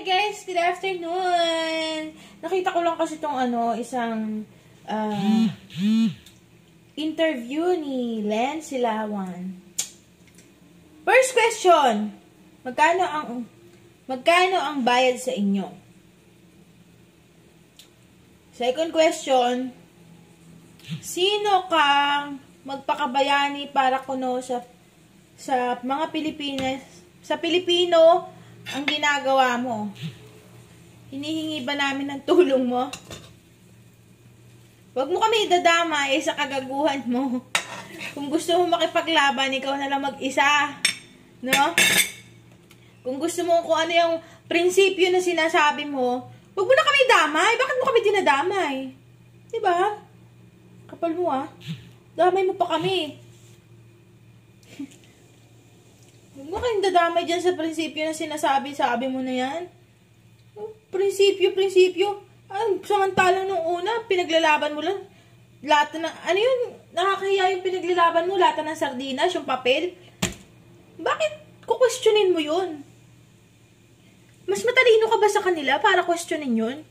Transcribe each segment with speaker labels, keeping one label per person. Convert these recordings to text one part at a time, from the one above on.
Speaker 1: Guys, good afternoon. Nakita ko lang kasi tong ano, isang uh, interview ni Len Silawan. First question. Magkano ang magkano ang bayad sa inyo? Second question. Sino kang magpakabayani para kuno sa sa mga Pilipinas sa Pilipino ang ginagawa mo? Hinihingi ba namin ng tulong mo? Huwag mo kami idadama eh sa kagaguhan mo. Kung gusto mo makipaglaban, ikaw na lang mag-isa. No? Kung gusto mo kung ano yung prinsipyo na sinasabi mo, huwag mo na kami damay. Bakit mo kami dinadamay? Diba? Kapal mo ah. Damay mo pa kami. Huwag mo kayong dadamay dyan sa prinsipyo na sinasabi, sabi mo na yan. Prinsipyo, prinsipyo. Ay, samantalang nung una, pinaglalaban mo lang. Lata na, ano yun? Nakakahiya yung pinaglalaban mo, lata ng sardinas, yung papel. Bakit kukwestiyonin mo yun? Mas matalino ka ba sa kanila para questionin yun?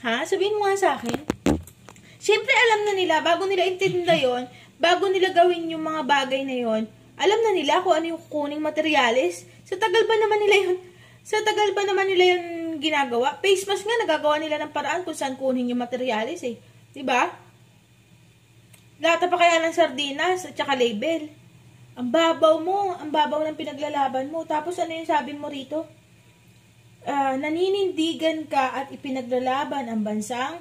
Speaker 1: Ha? Sabihin mo nga sa akin. Siyempre, alam na nila, bago nila intinda yon bago nila gawin yung mga bagay na yon alam na nila kung ano yung kukuning materyales. Sa tagal ba naman nila yun? Sa tagal ba naman nila yun ginagawa? Face mask nga, nagagawa nila ng paraan kung saan kunin yung materyales eh. ba? Diba? Lata pa kaya ng sardinas at saka label. Ang babaw mo, ang babaw ng pinaglalaban mo. Tapos ano yung sabi mo rito? Uh, naninindigan ka at ipinaglalaban ang bansang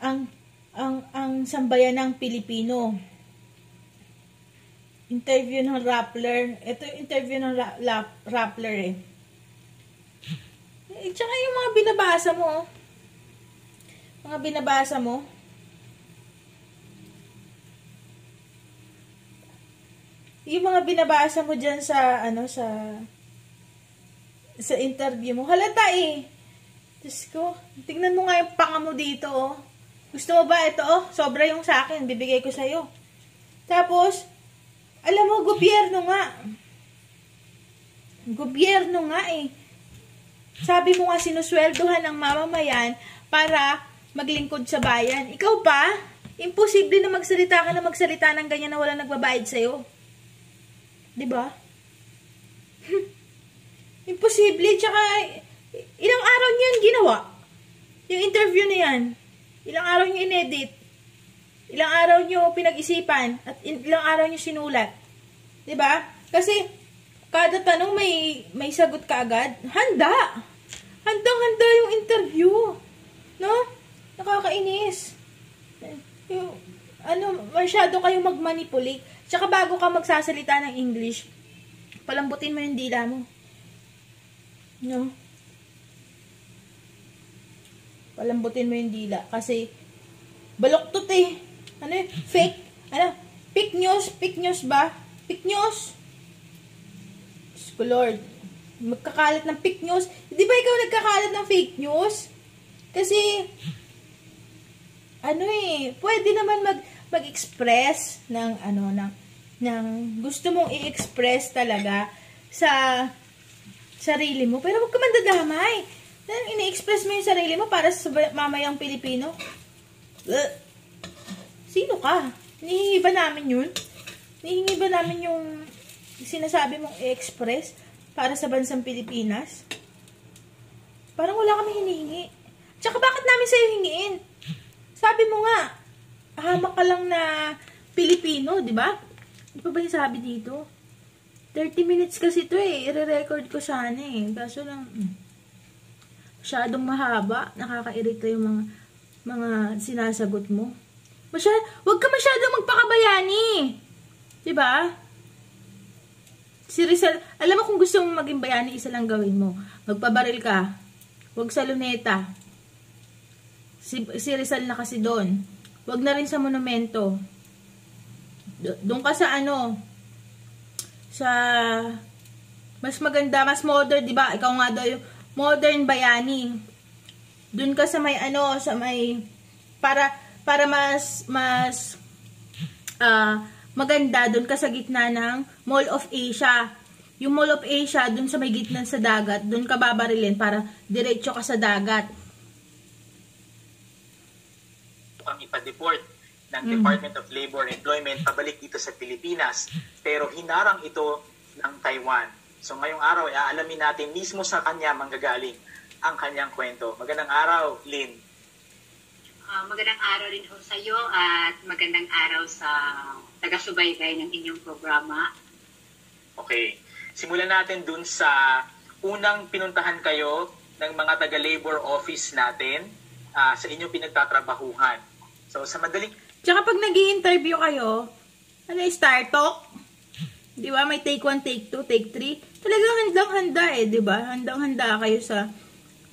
Speaker 1: ang ang ang sambayan ng Pilipino interview ng Rappler. Ito yung interview ng ra- la- Rappler eh. Eh, tsaka yung mga binabasa mo, oh. Mga binabasa mo. Yung mga binabasa mo dyan sa, ano, sa, sa interview mo. Halata eh. Diyos ko, tingnan mo nga yung panga mo dito, oh. Gusto mo ba ito, oh? Sobra yung sa akin, bibigay ko sa'yo. Tapos, alam mo, gobyerno nga. Gobyerno nga eh. Sabi mo nga sinusweldohan ng mamamayan para maglingkod sa bayan. Ikaw pa, imposible na magsalita ka na magsalita ng ganyan na wala nagbabayad sa'yo. Diba? imposible. Tsaka, ilang araw niyan ginawa? Yung interview na yan. Ilang araw niyo inedit. Ilang araw nyo pinag-isipan at ilang araw nyo sinulat. ba? Kasi kada tanong may may sagot ka agad. Handa. Handang-handa yung interview. No? Nakakainis. Yung, ano, masyado kayo magmanipulate. Tsaka bago ka magsasalita ng English, palambutin mo yung dila mo. No? Palambutin mo yung dila. Kasi, baloktot eh. Ano yun? Fake? Ano? Fake news? Fake news ba? Fake news? Diyos Lord. Magkakalat ng fake news. Di ba ikaw nagkakalat ng fake news? Kasi, ano eh, pwede naman mag, mag-express ng, ano, ng, ng gusto mong i-express talaga sa sarili mo. Pero huwag ka mandadamay. Ini-express mo yung sarili mo para sa mamayang Pilipino. Ugh. Sino ka? Nihingi ba namin yun? Nihingi ba namin yung sinasabi mong i-express para sa bansang Pilipinas? Parang wala kami hinihingi. Tsaka bakit namin sa'yo hingiin? Sabi mo nga, hamak ka lang na Pilipino, di ba? Di ba ba yung sabi dito? 30 minutes kasi to eh. I-record ko sana eh. Kaso lang, hmm, masyadong mahaba. Nakaka-irita yung mga, mga sinasagot mo. Masyad, wag ka masyadong magpakabayani. 'Di ba? Si Rizal, alam mo kung gusto mong maging bayani, isa lang gawin mo. Magpabaril ka. Wag sa luneta. Si, si Rizal na kasi doon. Wag na rin sa monumento. Doon ka sa ano, sa mas maganda, mas modern, 'di ba? Ikaw nga daw modern bayani. Doon ka sa may ano, sa may para para mas mas uh, maganda doon ka sa gitna ng Mall of Asia.
Speaker 2: yung Mall of Asia, dun sa may gitna sa dagat, dun ka babarilin para diretso ka sa dagat.
Speaker 3: ang ipa-deport ng
Speaker 2: Mm.
Speaker 3: Department of Labor and Employment pabalik dito sa Pilipinas. Pero hinarang ito ng Taiwan. So ngayong araw, aalamin natin mismo sa kanya manggagaling ang kanyang kwento. Magandang araw, Lynn.
Speaker 4: Ah, magandang araw rin ho sa iyo at magandang araw sa taga-subaybay ng inyong programa.
Speaker 3: Okay. Simulan natin dun sa unang pinuntahan kayo ng mga taga-labor office natin ah, sa inyong pinagtatrabahuhan. So sa madaling
Speaker 2: Tsaka pag nag interview kayo, ano yung star talk? Di ba? May take one, take two, take three. Talagang handang-handa eh, di ba? Handang-handa kayo sa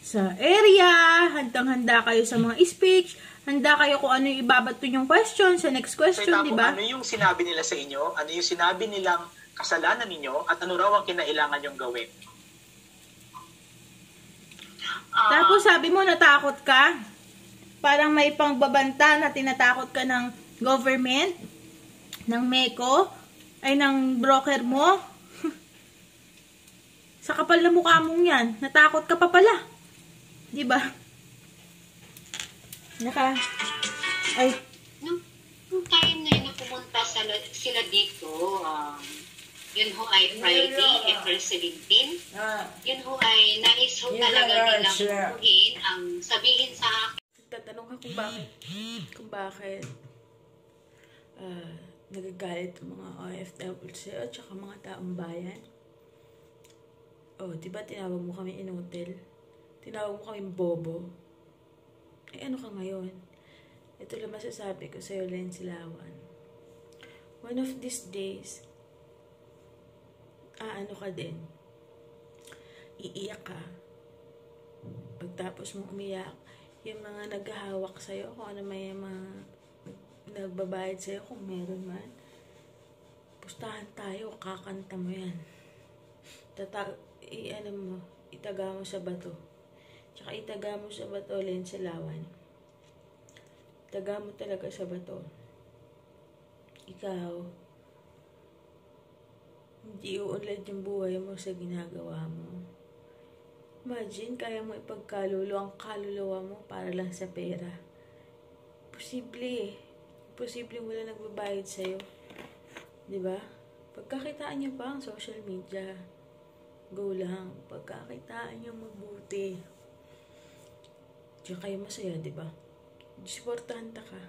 Speaker 2: sa area, handang-handa kayo sa mga speech, handa kayo kung ano yung ibabato yung question sa next question, di ba?
Speaker 3: ano yung sinabi nila sa inyo? Ano yung sinabi nilang kasalanan ninyo? At ano raw ang kinailangan yung gawin?
Speaker 4: Ah,
Speaker 2: Tapos sabi mo natakot ka. Parang may pangbabanta na tinatakot ka ng government, ng MECO, ay ng broker mo. Sa kapal na mukha mong yan, natakot ka pa pala. Di ba? Naka, ay,
Speaker 4: nung, nung time na yun na pumunta sa, sila dito, um, yun ho ay Friday, April 17. Yun ho ay nais ho talaga nilang bukuhin ang sabihin sa akin
Speaker 2: Tatanong ka kung bakit, kung bakit ah, nagagalit ang mga OFWs at saka mga taong bayan. Oh, di ba tinawag mo kami inutil? Tinawag mo kami bobo? Eh, ano ka ngayon? Ito lang masasabi ko sa'yo, Len Silawan. One of these days, ah, ano ka din? Iiyak ka. Pagtapos mong umiyak, yung mga naghahawak sa'yo, kung ano may mga nagbabayad sa'yo, kung meron man, pustahan tayo, kakanta mo yan. Tata, i, ano mo, itaga mo sa bato. Tsaka itaga mo sa bato, Len Silawan. Itaga mo talaga sa bato. Ikaw, hindi uunlad yung buhay mo sa ginagawa mo. Imagine, kaya mo ipagkalulo ang kaluluwa mo para lang sa pera. Posible eh. Posible wala nagbabayad sa'yo. Ba? Pagkakitaan niyo pa ang social media. Go lang. Pagkakitaan niyo mabuti. Diyan kayo masaya, di ba? Supportahan ta ka.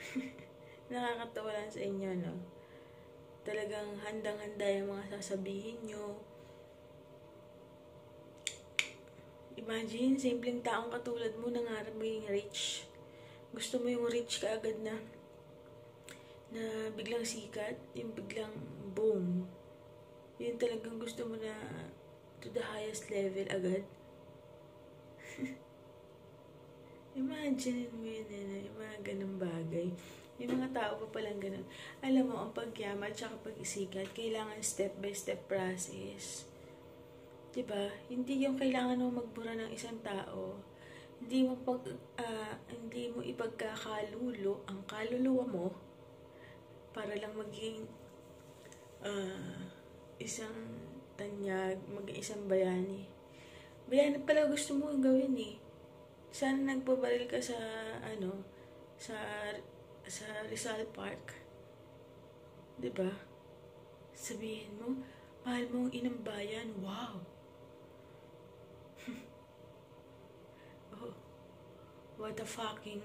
Speaker 2: Nakakatawa lang sa inyo, no? Talagang handang-handa yung mga sasabihin nyo. Imagine, simpleng taong katulad mo, nangarap maging rich. Gusto mo yung rich ka agad na na biglang sikat, yung biglang boom. Yun talagang gusto mo na to the highest level agad. Imagine mo yun, eh, yung mga ganun bagay. Yung mga tao pa palang ganun. Alam mo, ang pagyaman at pag-isikat, kailangan step by step process. 'di ba? Hindi yung kailangan mo magbura ng isang tao. Hindi mo pag ah, hindi mo ipagkakalulo ang kaluluwa mo para lang maging ah, isang tanyag, maging isang bayani. Bayani pala gusto mo gawin eh. Sana nagbabaril ka sa ano sa sa Rizal Park. 'Di ba? Sabihin mo, mahal mo ang inang bayan. Wow. oh, what a fucking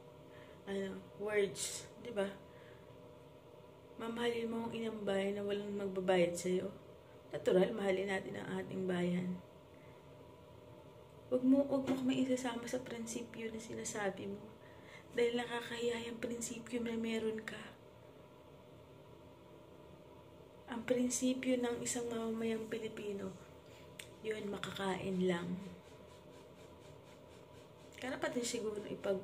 Speaker 2: ano, words, 'di ba? Mamahalin mo ang inang bayan na walang magbabayad sa'yo. Natural, mahalin natin ang ating bayan. Huwag mo, huwag mo kami isasama sa prinsipyo na sinasabi mo. Dahil nakakahiya yung prinsipyo na meron ka. Ang prinsipyo ng isang mamamayang Pilipino, yun, makakain lang. Karapat din siguro ipag,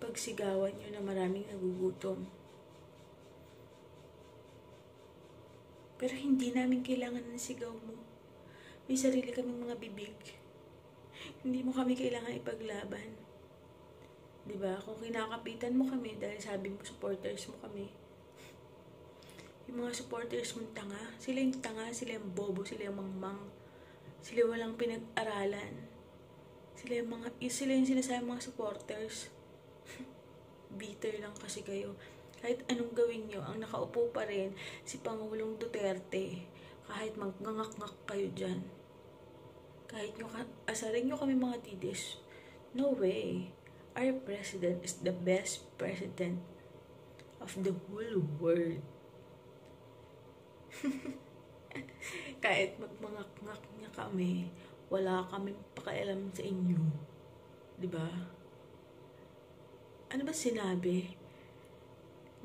Speaker 2: pagsigawan nyo na maraming nagugutom. Pero hindi namin kailangan ng sigaw mo. May sarili kaming mga bibig. Hindi mo kami kailangan ipaglaban. 'Di ba? Kung kinakapitan mo kami dahil sabi mo supporters mo kami. yung mga supporters mong tanga. Sila yung tanga, sila yung bobo, sila yung mangmang. Sila walang pinag-aralan. Sila yung mga, sila yung sinasabi mga supporters. Bitter lang kasi kayo. Kahit anong gawin nyo, ang nakaupo pa rin si Pangulong Duterte. Kahit maggangak-ngak kayo dyan. Kahit nyo, asarin nyo kami mga didis. No way. Our president is the best president of the whole world. Kahit magmangak-ngak niya kami, wala kaming pakialam sa inyo. ba? Ano ba sinabi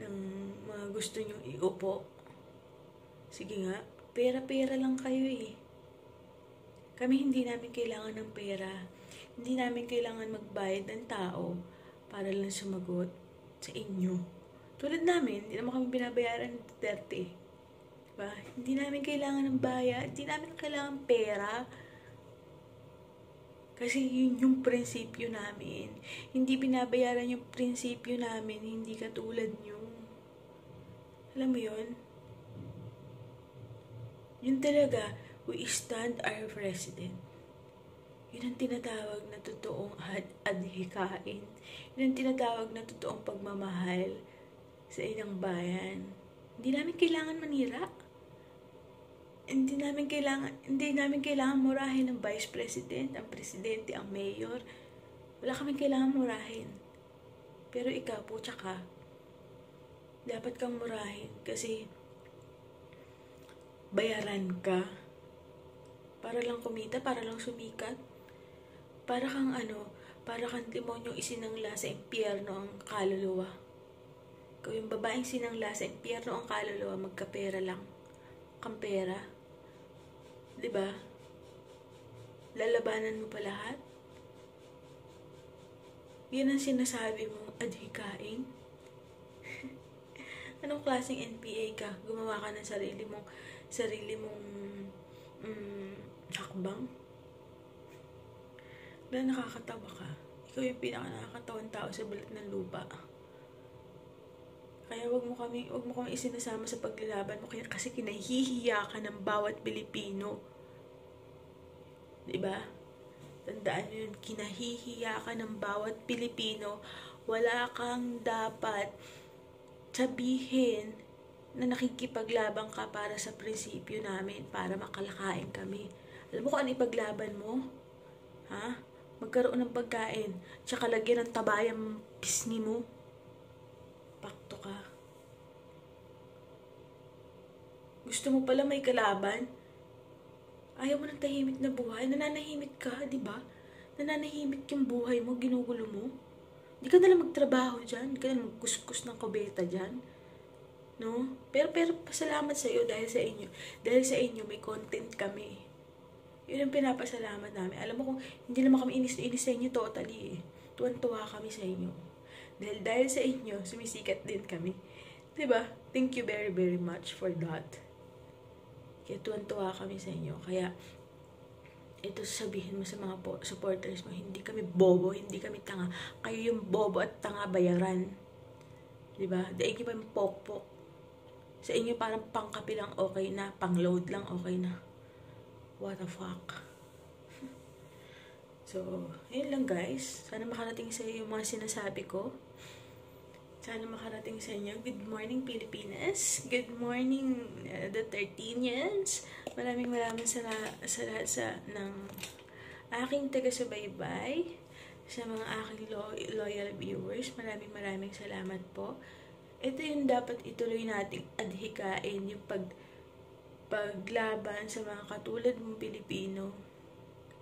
Speaker 2: ng mga gusto nyo iupo? Sige nga, pera-pera lang kayo eh. Kami hindi namin kailangan ng pera. Hindi namin kailangan magbayad ng tao para lang sumagot sa inyo. Tulad namin, hindi naman kami binabayaran ng Duterte. Diba? Hindi namin kailangan ng bayad. Hindi namin kailangan pera kasi yun yung prinsipyo namin. Hindi binabayaran yung prinsipyo namin, hindi katulad nyo. Alam mo yun? Yun talaga, we stand our president. Yun ang tinatawag na totoong ad adhikain. Yun ang tinatawag na totoong pagmamahal sa ilang bayan. Hindi namin kailangan manira hindi namin kailangan hindi namin kailangan murahin ng vice president, ang presidente, ang mayor. Wala kaming kailangan murahin. Pero ikaw po tsaka dapat kang murahin kasi bayaran ka para lang kumita, para lang sumikat. Para kang ano, para kang demonyo isinangla sa impyerno ang kaluluwa. Ikaw yung babaeng sinangla sa impyerno ang kaluluwa, magkapera lang. Kampera. ba? Lalabanan mo pa lahat? Yan ang sinasabi mong adhikain? Anong klaseng NPA ka? Gumawa ka ng sarili mong sarili mong mm, hakbang? Na nakakatawa ka. Ikaw yung pinaka nakakatawan tao sa balat ng lupa. Kaya wag mo kami, wag mo kami isinasama sa paglalaban mo kasi kinahihiya ka ng bawat Pilipino. 'Di ba? Tandaan niyo yun, kinahihiya ka ng bawat Pilipino. Wala kang dapat sabihin na nakikipaglabang ka para sa prinsipyo namin, para makalakain kami. Alam mo kung ano ipaglaban mo? Ha? Magkaroon ng pagkain, tsaka lagyan ng tabayang pisngi mo pakto ka. Gusto mo pala may kalaban? Ayaw mo ng tahimik na buhay? Nananahimik ka, di ba? Nananahimik yung buhay mo, ginugulo mo. Di ka nalang magtrabaho dyan. Di ka nalang magkuskus ng kubeta dyan. No? Pero, pero pasalamat sa iyo dahil sa inyo. Dahil sa inyo, may content kami. Yun ang pinapasalamat namin. Alam mo kung hindi naman kami inis-inis sa inyo totally eh. Tuwan-tuwa kami sa inyo. Dahil, dahil sa inyo, sumisikat din kami. ba? Diba? Thank you very, very much for that. Kaya tuwan-tuwa kami sa inyo. Kaya, ito sabihin mo sa mga supporters mo, hindi kami bobo, hindi kami tanga. Kayo yung bobo at tanga bayaran. Diba? Daig yung pokpok. Sa inyo parang pangkapi lang okay na, pang-load lang okay na. What the fuck? So, yun lang guys. Sana makarating sa iyo yung mga sinasabi ko. Sana makarating sa inyo. Good morning, Pilipinas. Good morning, uh, the 13yans. Maraming maraming sa, sa lahat sa, ng aking taga-subaybay. Sa mga aking lo loyal viewers. Maraming maraming salamat po. Ito yung dapat ituloy nating adhikain, yung pag paglaban sa mga katulad mong Pilipino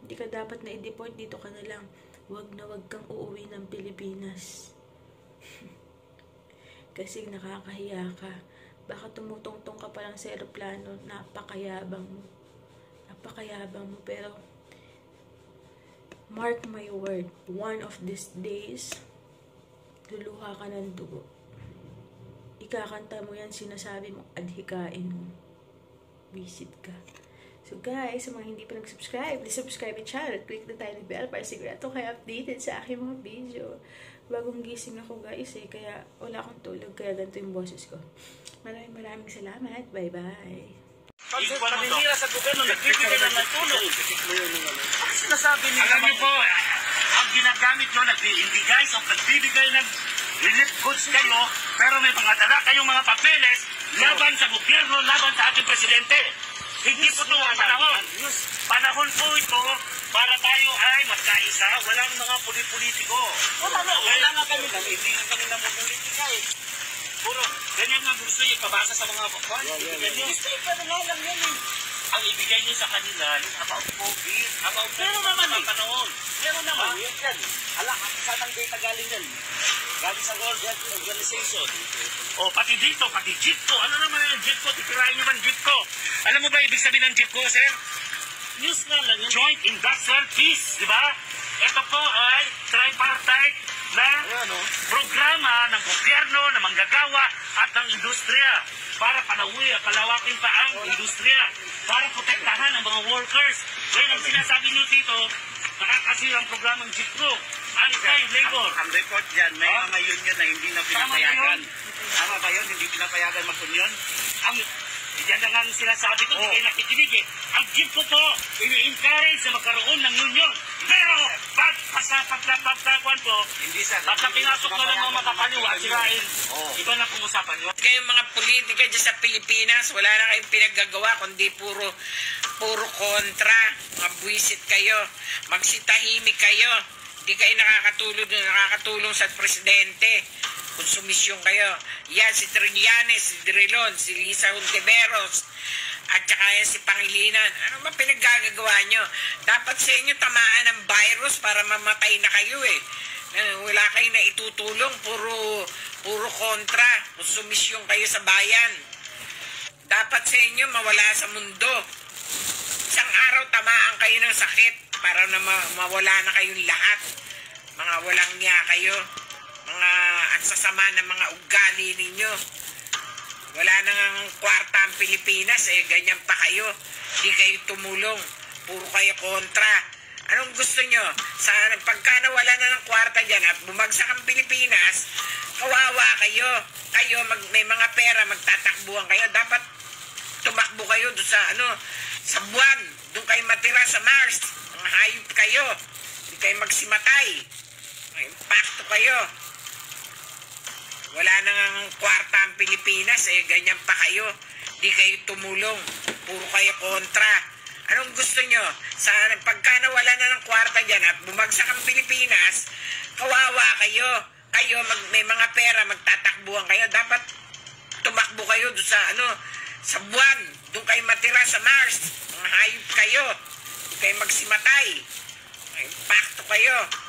Speaker 2: hindi ka dapat na i-deport, dito ka na lang. Huwag na huwag kang uuwi ng Pilipinas. Kasi nakakahiya ka. Baka tumutungtong ka pa lang sa aeroplano, napakayabang mo. Napakayabang mo, pero mark my word, one of these days, luluha ka ng dugo. Ikakanta mo yan, sinasabi mo, adhikain mo. Visit ka. So guys, sa mga hindi pa nag-subscribe, please subscribe my channel at click the tiny bell para sigurado kayo updated sa aking mga video. Bagong gising ako guys eh, kaya wala akong tulog, kaya ganito yung boses ko. Maraming maraming salamat. Bye-bye.
Speaker 5: Pag paninira sa gobyerno, nagbibigay lang ng tulong. Ano sinasabi niyo?
Speaker 6: Alam niyo po, ang ginagamit nyo, nag-indigay, so nagbibigay ng relief goods kayo, pero may mga dala kayong mga papeles laban sa gobyerno, laban sa ating presidente. Hindi po ito ang panahon. Panahon po ito para tayo ay magkaisa, walang mga puli-politiko.
Speaker 5: Wala na, wala nga kami lang. Hindi nga kami na politika eh.
Speaker 6: Puro, ganyan nga gusto niyo ipabasa sa mga. Ibigay niyo.
Speaker 5: Gusto ko na nga lang yan eh.
Speaker 6: Ang ibigay niyo sa kanila, yung about COVID, about
Speaker 5: Pero naman eh.
Speaker 6: panahon.
Speaker 5: Pero naman, yan yan. Ala, saan ang data galing yan? Galing sa World Health Organization.
Speaker 6: O, pati dito, pati jeep ko. Ano naman yung jeep ko? Titirahin niyo man jeep ko. Alam mo ba ibig sabihin ng jeep ko, sir?
Speaker 5: News nga lang yan.
Speaker 6: Joint Industrial Peace, di ba? Ito po ay tripartite na
Speaker 5: Ayan o.
Speaker 6: programa ng gobyerno, ng manggagawa at ng industriya para panawi, palawakin pa ang industriya para protektahan ang mga workers. Kaya ang sinasabi niyo dito, nakakasira ang programang JIPCO, anti-labor.
Speaker 5: Ang report dyan, may
Speaker 6: Ah?
Speaker 5: mga union na hindi na pinapayagan. Tama ba yun? Hindi pinapayagan mag-union?
Speaker 6: Ang yan na nga ang sinasabi ko, hindi kayo nakikinig eh. Ang JIPCO po, ini-encourage na magkaroon ng union. Pero, pag pasapagkapagkakuan po,
Speaker 5: Hindi sir.
Speaker 6: Basta pinasok na ng mga makapaliwa, sirain.
Speaker 5: Oo.
Speaker 6: Iba na pong usapan nyo.
Speaker 7: Kayong mga politika dyan sa Pilipinas, wala na kayong pinaggagawa kundi puro puro kontra. Mga buwisit kayo. Magsitahimik kayo. Hindi kayo nakakatulong, nakakatulong sa presidente. Konsumisyon kayo. Yan, si Trillanes, si Drilon, si Lisa Hontiveros, at saka yan si Pangilinan. Ano ba pinaggagawa nyo? Dapat sa inyo tamaan ng virus para mamatay na kayo eh. Eh, wala kayo na itutulong, puro, puro kontra, konsumisyon kayo sa bayan. Dapat sa inyo mawala sa mundo. Isang araw tamaan kayo ng sakit para na ma- mawala na kayong lahat. Mga walang niya kayo. Mga ang sasama ng mga ugali ninyo. Wala nang kwarta ang Pilipinas eh, ganyan pa kayo. Di kayo tumulong. Puro kayo kontra. Anong gusto nyo? Sa, pagka nawala na ng kwarta dyan at bumagsak ang Pilipinas, kawawa kayo. Kayo, mag, may mga pera, magtatakbuhan kayo. Dapat tumakbo kayo doon sa ano, sa buwan. Doon kayo matira sa Mars. Mga hayop kayo. Hindi kayo magsimatay. May impacto kayo. Wala nang kwarta ang Pilipinas eh, ganyan pa kayo. Di kayo tumulong. Puro kayo kontra. Anong gusto nyo? Sa, pagka nawala na ng kwarta dyan at bumagsak ang Pilipinas, kawawa kayo. Kayo, mag, may mga pera, magtatakbuhan kayo. Dapat tumakbo kayo doon sa ano, sa buwan. Doon kayo matira sa Mars. Mga hayop kayo. Hindi kayo magsimatay. Impacto kayo.